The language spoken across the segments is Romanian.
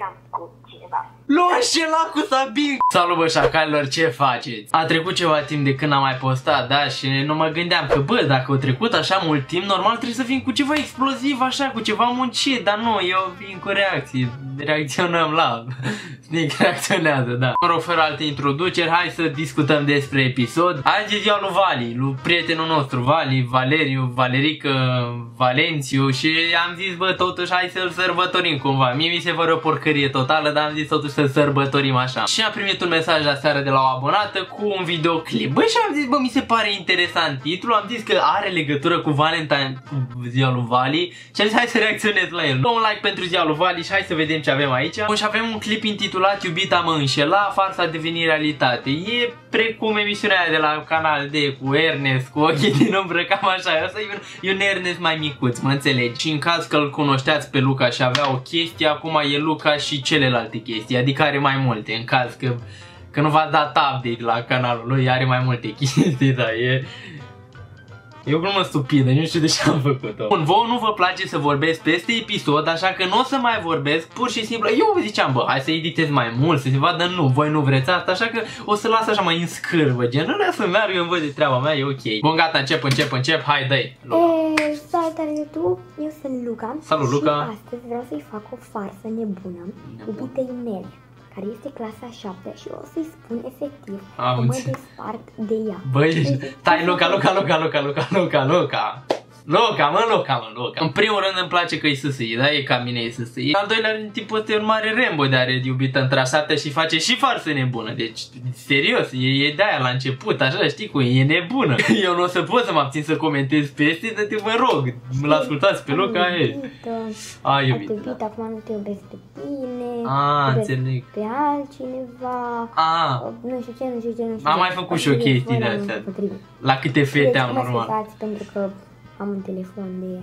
eram cu cineva. Lua și la cu Sabin! Salut bă șacalilor, ce faceți? A trecut ceva timp de când am mai postat, da? Și nu mă gândeam că bă, dacă a trecut așa mult timp, normal trebuie să fim cu ceva exploziv așa, cu ceva muncit, dar nu, eu vin cu reacții, reacționăm la... Snic reacționează, da. Mă rog, fără alte introduceri, hai să discutăm despre episod. Azi e ziua lui Vali, lui prietenul nostru, Vali, Valeriu, Valerică, Valențiu și am zis, bă, totuși hai să-l sărbătorim cumva. Mie mi se pare o porcărie totală, dar am zis totuși să sărbătorim așa. Și am primit un mesaj aseară de la o abonată cu un videoclip. Bă, și am zis, bă, mi se pare interesant titlul, am zis că are legătură cu Valentine, cu ziua lui Vali și am zis, hai să reacționez la el. Dă un like pentru ziua lui Vali și hai să vedem ce avem aici. Și avem un clip intitulat Iubita mă înșela, farsa a devenit realitate. E precum emisiunea de la canal de cu Ernest, cu ochii din umbră, cam așa. Asta e un, e un Ernest mai micuț, mă înțelegi? Și în caz că îl cunoșteați pe Luca și avea o chestie, acum e Luca și celelalte chestii, adică are mai multe, în caz că, că nu v-ați dat update la canalul lui, are mai multe chestii, da, e... E o glumă stupidă, nu știu de ce am făcut-o. Bun, vouă nu vă place să vorbesc peste episod, așa că nu o să mai vorbesc, pur și simplu, eu ziceam, bă, hai să editez mai mult, să se vadă, nu, voi nu vreți asta, așa că o să las așa mai în scârbă, gen, nu să meargă în voi de treaba mea, e ok. Bun, gata, încep, încep, încep, hai, dă-i. Salutare YouTube, eu sunt Luca. Salut, Luca. Și astăzi vreau să-i fac o farsă nebună, iubitei mele care este clasa 7 și o să-i spun efectiv Am că mă înțeles. despart de ea. Băi, stai, Luca, Luca, Luca, Luca, Luca, Luca, Luca. Luca, mă, Luca, mă, Luca. În primul rând îmi place că e sâsâie, da? E ca mine e sâsâie. În al doilea rând, tipul ăsta e un mare Rambo de are iubită întrașată și face și farsă nebună. Deci, serios, e, e de-aia la început, așa, știi cum e, e nebună. Eu nu o să pot să mă abțin să comentez peste, dar te vă rog, l ascultați pe Luca, Am e. iubită, A, Am iubit. iubit, acum nu te iubesc pe tine, A, iubesc înțeleg. pe altcineva, A, nu știu ce, nu știu ce, nu știu Am ce. mai făcut și o Potrivit, chestie de fără, astea. potrivit. la câte fete Deci, am mă normal. scuzați pentru că am un telefon de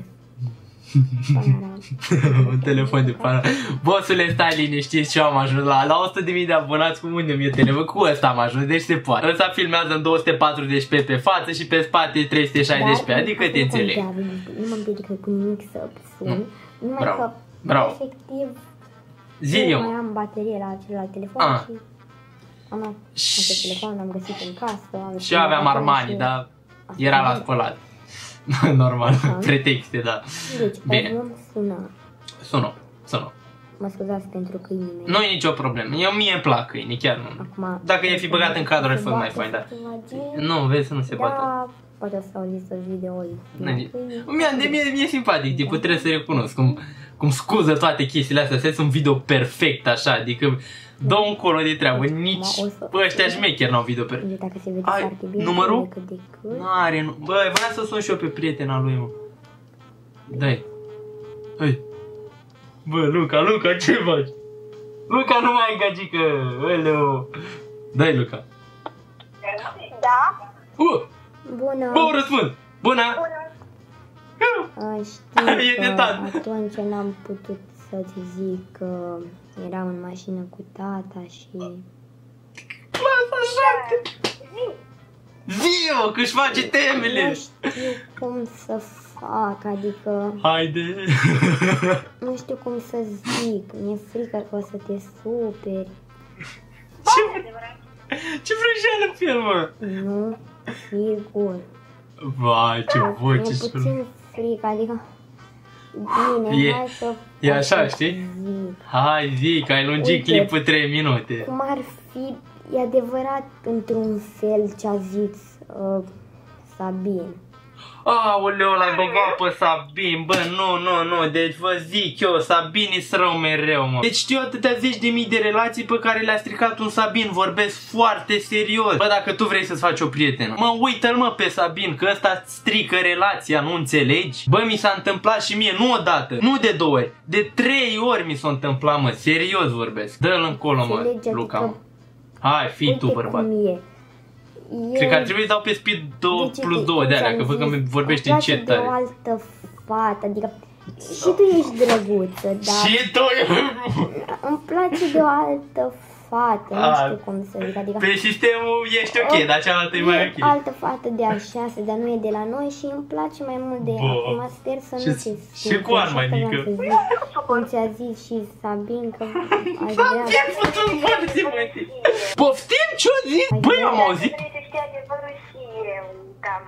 panorama. un telefon de pana. Bosule, stai liniștit și eu am ajuns la, la 100.000 de abonați cu unde mi-e telefon, cu ăsta am ajuns, deci se poate. Ăsta filmează în 240p pe față și pe spate 360p, Dar, adică asta te nu înțeleg. contează, Nu mă împiedică cu nimic să sun, numai Bravo. că Bravo. efectiv Zi nu eu. mai am baterie la celălalt telefon Ah. și am luat acest telefon, am găsit în casă. Am Și eu aveam schimbat Armani, și- dar Asta era la e. spălat. Normal, Aha. pretexte, da. Deci, Bine. vom suna. Sună, sună. Mă scuzați pentru câinii mei. Nu e nicio problemă. Eu mie îmi plac câini, chiar nu. Acum, Dacă e fi băgat în cadru, ar fi se mai bate fain, da. ceva gen, Nu, vezi să nu se poate. Da, poate o să auziți video Nu, Mie, de mie, mie e simpatic, tipul trebuie să recunosc cum, cum scuză toate chestiile astea, să un video perfect așa, adică dă un colo de treabă, nici o să- bă, ăștia șmecheri n-au video perfect. Deci dacă se vede Ai, foarte bine, numărul? de cât de cât. Nu are, nu. Bă, vreau să sun și eu pe prietena lui, mă. Dai. Hai. Bă, Luca, Luca, ce faci? Luca, nu mai ai gagică, Oleu. Dai, Luca. Da? Uh, Bună! bă, răspund. Bună. A, Știi E că de tată. atunci n-am putut să-ți zic că eram în mașină cu tata și... Clasa șapte. Zi-o, că își face temele. Nu știu cum să fac, adică Haide. nu știu cum să zic, mi-e frică că o să te superi. Ce, ce vrăjeală pe el, mă? Nu, sigur. Vai, ce Mi-e voce sună. puțin frică, adică... Bine, E- hai să... e așa, să știi? Zic. Hai, zi, că ai lungit Uite. clipul 3 minute. Cum ar fi, e adevărat într-un fel ce a zis uh, Sabin. Aoleu, l-ai băgat pe Sabin, bă, nu, nu, nu, deci vă zic eu, Sabin e rău mereu, mă. Deci știu atâtea zeci de mii de relații pe care le-a stricat un Sabin, vorbesc foarte serios. Bă, dacă tu vrei să-ți faci o prietenă, mă, uită-l mă pe Sabin, că ăsta strică relația, nu înțelegi? Bă, mi s-a întâmplat și mie, nu odată, nu de două ori, de trei ori mi s-a întâmplat, mă, serios vorbesc. Dă-l încolo, mă, Înțelegi? Luca, Adică, mă. Hai, fii tu, Uite bărbat. cum e. E... Cred că ar trebui să dau pe speed 2 Deci, plus uite, 2 de alea, ți-am că văd că zis, mi vorbește îmi încet place de o tare. altă fată, adică și tu ești drăguță, dar Și tu îmi place de o altă fată, nu A, știu cum să zic, adică... Pe sistemul ești ok, dar cealaltă e mai ok. altă fată de a șase, dar nu e de la noi și îmi place mai mult de ea. Bă. Acum sper să Și- nu se și schimbe. cu ani mai Așa mică. vreau să zic. Cum ți-a zis și Sabin că aș vrea... Ce-ai făcut morții, mă? Poftim ce-o zis? Băi, am auzit. Cam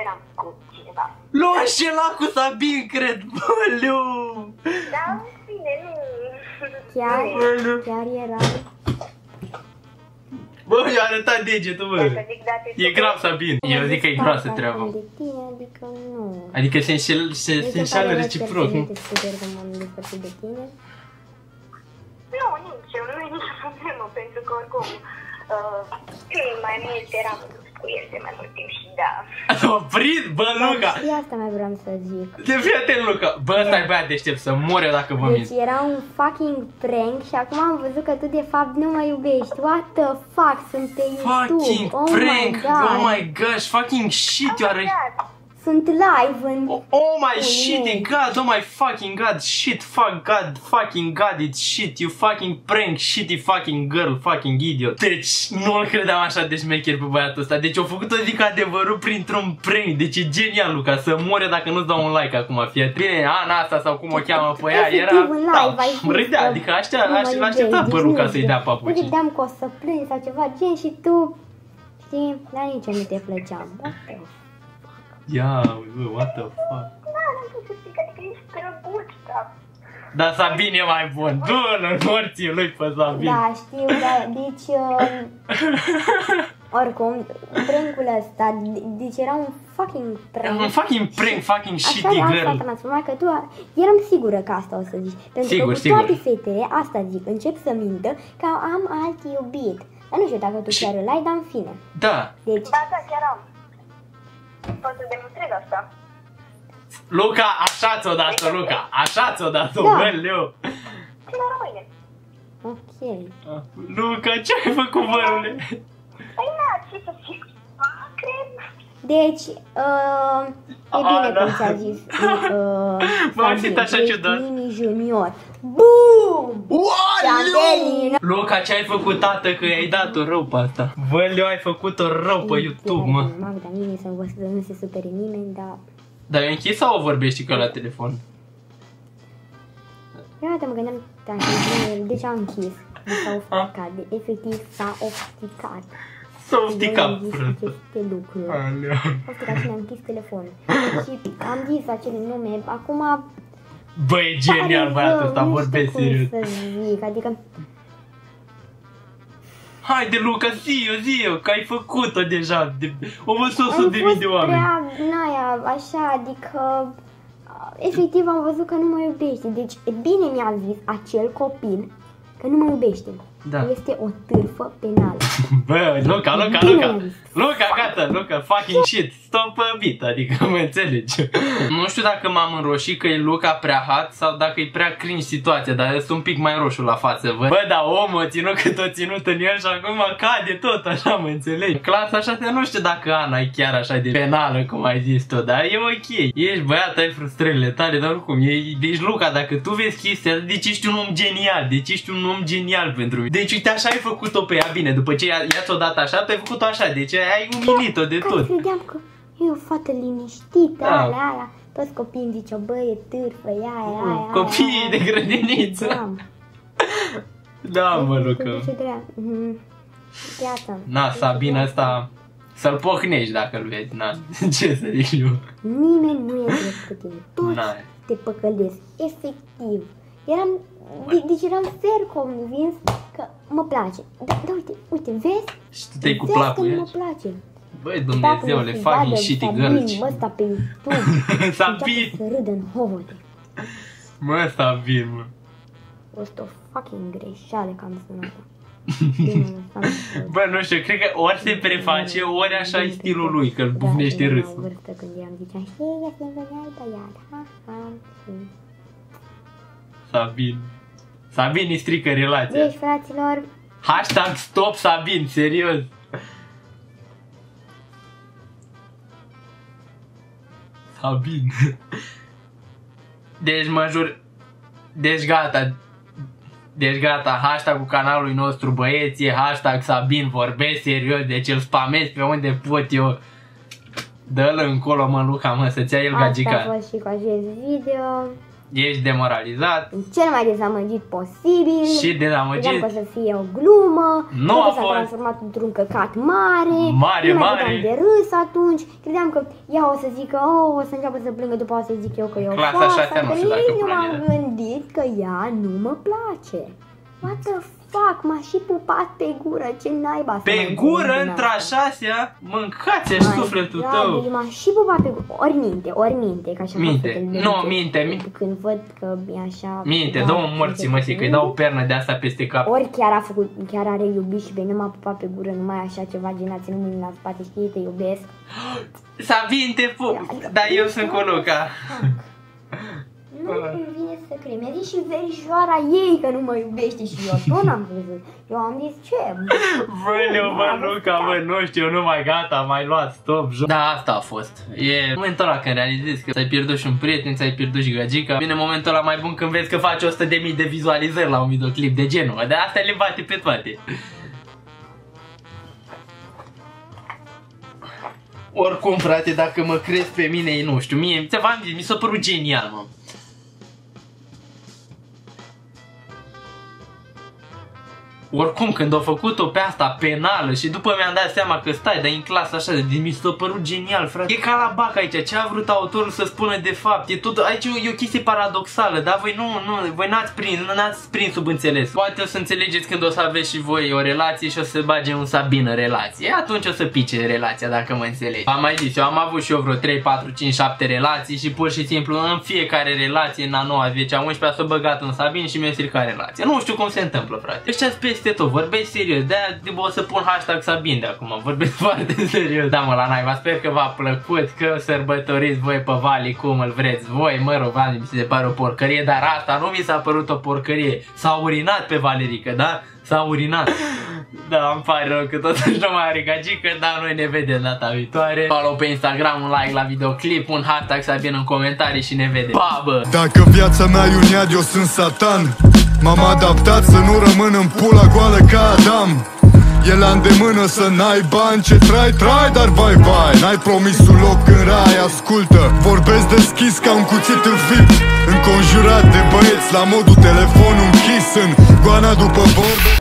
eram cu cineva. Lua și la cu Sabin, cred. Bă, leu. Dar în fine, nu... Chiar, Bă, chiar era... Bă, i-a arătat degetul, bă. Dacă zic date E grav, Sabin. Eu zic că e groasă treaba. De tine, adică nu... Adică se înșel, se, Mi se se înșeală pare reciproc, nu? rău că că m-am despărțit de tine. Nu, nici eu, nu e nicio problemă, pentru că oricum uh, mai mult eram cu el de mai mult timp și da. Ați oprit? Bă, Luca! Și asta mai vreau să zic. Te fii atent, Luca! Bă, ăsta e băiat deștept să mor eu dacă vă mint. Deci era un fucking prank și acum am văzut că tu de fapt nu mă iubești. What the fuck, sunt pe YouTube. Fucking oh prank! My God. Oh my gosh, fucking shit, you are... Da, Sunt live în... Oh, oh my Oh, shit, yeah. god, oh my fucking god, shit, fuck god, fucking god, it's shit, you fucking prank, shitty fucking girl, fucking idiot. Deci, nu-l credeam așa de șmecher pe băiatul ăsta, deci au făcut-o zic adevărul printr-un prank, deci e genial, Luca, să moare dacă nu-ți dau un like acum, fie bine, Ana asta sau cum o cheamă pe ea, Efectiv, era, în da, live ai zis râdea, că adică aștea, nu mă aș, iubești, aștepta pe deci Luca nu să-i știu. dea Nu papucii. gândeam că o să plângi sau ceva gen și tu... Știi, dar nici eu nu te plăceam. What the Ia, bă, what the fuck. da, n-am putut să zic, adică ești drăguț, dar... Dar Sabin e mai bun, du-l în morții lui pe Sabin. Da, știu, da, deci, uh, oricum, prank-ul ăsta, de- deci era un fucking prank. Un fucking prank, fucking Așa shitty de asta girl. am transformat, că tu, a- eram sigură că asta o să zici. Pentru Sigur, că cu sigur. toate fetele, asta zic, încep să mintă că am alt iubit. Dar nu știu dacă tu chiar îl ai, dar în fine. Da, Deci, Da, da, chiar am. Pot să demonstrez asta. Luca, așa ți-o dat-o, Luca, așa ți-o dat-o, Da. bă, leu. Și la rămâne. ok. Luca, ce ai făcut, bărule? Păi na, ce să zic? Ba, cred. Deci, uh, e A, bine da. cum ți-a zis. Uh, M-am Sabin, simțit așa ești ciudat. Mini Junior. Boom! Șantelina! Luca, ce ai făcut, tată, că i-ai dat-o rău pe asta? Bă, leu, ai făcut-o rău pe YouTube, mă. Mamă, dar mine să vă să nu se supere nimeni, dar... Dar e închis sau o vorbești că la telefon? Eu dată mă gândeam, da, deci am închis. Deci s-a ofticat, de, efectiv s-a ofticat. S-a ofticat, Noi am zis frate. aceste lucruri. Aleu. Ofticat și ne-am închis telefonul. și am zis acele nume, acum... Bă, e genial, pare băiatul rău, ăsta, nu știu vorbesc cum serios. să zic, adică... Haide, Luca, zi eu, zi eu, că ai făcut-o deja. De... O văzut Am 100 de mii fost de oameni. prea, naia, așa, adică... Efectiv am văzut că nu mă iubește. Deci, e bine mi-a zis acel copil că nu mă iubește. Da. Este o târfă penală. Bă, Luca, Luca, Bine Luca, am zis. Luca, gata, Luca, fucking shit, stop a bit, adică mă înțelegi. Nu știu dacă m-am înroșit că e Luca prea hot sau dacă e prea cringe situația, dar sunt un pic mai roșu la față, văd. Bă, dar omul a ținut cât o ținut în el și acum cade tot, așa mă înțelegi. Clasa așa, nu știu dacă Ana e chiar așa de penală, cum ai zis tu, dar e ok. Ești băiat, ai frustrările tale, dar oricum, e, deci Luca, dacă tu vezi chestia, deci ești un om genial, deci ești un om genial pentru mine. Deci uite, așa ai făcut-o pe ea, bine, după ce ea, ea ți-o dat așa, tu ai făcut-o așa, deci ai umilit-o de Că tot. credeam că e o fată liniștită, Da. alea, alea. Toți copiii îmi ziceau, bă, e târfă, e aia, aia, aia. Copiii aia, de aia. grădiniță. Da. Da, mă, Luca. Ce dreea. Mhm. Iată. Na, Sabina asta, să-l pohnești dacă îl vezi, na, ce să zic eu. Nimeni nu e drept cu tine. Toți Na. te păcălesc. Efectiv. Eram, de, deci eram fer convins că mă place. Da, da uite, uite, vezi? Și tu te-ai Vezi cuplat că cu nu el. mă place. Băi, Dacă Dumnezeule, nu se fucking vadă shitty Sabin, girls. ăsta pe YouTube. Sabin, Înceapă să râdă în hohote. mă, Sabin, mă. A fost o fucking greșeală că am sunat Bine, am lăsat. Bă, nu știu, cred că ori se preface, ori așa e stilul lui, că îl Da, bufnește eram la râsul. vârstă când eram zicea, știi, ești nevoiai băiat, ha, ha, și... Sabin. Sabin îți strică relația. Deci, fraților, Hashtag stop Sabin, serios. Sabin. Deci mă jur. Deci gata. Deci gata, hashtag cu canalului nostru băieții, hashtag Sabin vorbesc serios, deci îl spamez pe unde pot eu. Dă-l încolo, mă, Luca, mă, să-ți ia el Asta a gagica. fost și cu acest video. Ești demoralizat Cel mai dezamăgit posibil. și Credeam dezamăgit. că o să fie o glumă, Nu că a s-a fost. transformat într-un căcat mare, Mare, nu mai mare. puteam de râs atunci, credeam că ea o să zică, oh, o să înceapă să plângă, după o să zic eu că e o Clasa farsă, șasea nu că știu dacă nici nu m-am plânge. gândit că ea nu mă place. What the fuck, m-a și pupat pe gură, ce naiba să Pe mai gură, gândesc din într-a asta? șasea, mâncați My sufletul God, tău. deci M-a și pupat pe gură, ori minte, ori minte, ca așa Minte. fac fetele Nu, mici. minte, minte. Când văd că e așa... Minte, da, dă-o morții, mă, că-i dau o pernă de asta peste cap. Ori chiar a făcut, chiar are iubit și pe mine m-a pupat pe gură, numai așa ceva gen a ținut mâinile la spate, știi, te iubesc. Sabin, te pup, dar eu sunt cu Luca. Nu îmi vine să cred. Mi-a zis și verișoara ei că nu mă iubește și eu tot n-am crezut. Eu am zis ce? Băleu, bă, Luca, bă, nu știu, nu mai gata, mai luat, stop, joc. Da, asta a fost. E momentul ăla când realizezi că ți-ai pierdut și un prieten, ți-ai pierdut și gagica. Vine momentul ăla mai bun când vezi că faci 100.000 de, de vizualizări la un videoclip de genul. De asta le bate pe toate. Oricum, frate, dacă mă crezi pe mine, nu știu, mie, ți-am zis, mi s-a părut genial, mă. Oricum, când au făcut-o pe asta penală și după mi-am dat seama că stai, dar în clasă așa, de mi s-a părut genial, frate. E ca la bac aici, ce a vrut autorul să spună de fapt, e tot, aici e o, e o chestie paradoxală, dar voi nu, nu, voi n-ați prins, n-ați prins sub înțeles. Poate o să înțelegeți când o să aveți și voi o relație și o să bage un Sabin în relație. Atunci o să pice relația, dacă mă înțelegi. Am mai zis, eu am avut și eu vreo 3, 4, 5, 7 relații și pur și simplu în fiecare relație, în a 9, 10, a 11 s-a băgat un Sabin și mi-a stricat relația. Nu știu cum se întâmplă, frate. Ăștia peste tot, vorbesc serios, de-aia de o să pun hashtag Sabin de acum, vorbesc foarte serios. Da, mă, la naiba, sper că v-a plăcut, că sărbătoriți voi pe Vali cum îl vreți voi, mă rog, Vali, mi se pare o porcărie, dar asta nu mi s-a părut o porcărie. S-a urinat pe Valerică, da? S-a urinat. Da, îmi pare rău că totuși nu mai are gagică, dar noi ne vedem data viitoare. Follow pe Instagram, un like la videoclip, un hashtag Sabin în comentarii și ne vedem. Pa, bă! Dacă viața mea e un iad, eu sunt satan M-am adaptat să nu rămân în pula goală ca Adam. E la îndemână să n-ai bani Ce trai, trai, dar bye bye N-ai promis un loc în rai, ascultă. Vorbesc deschis ca un cuțit înfipt Înconjurat de băieți La modul telefon închis În goana după vorbe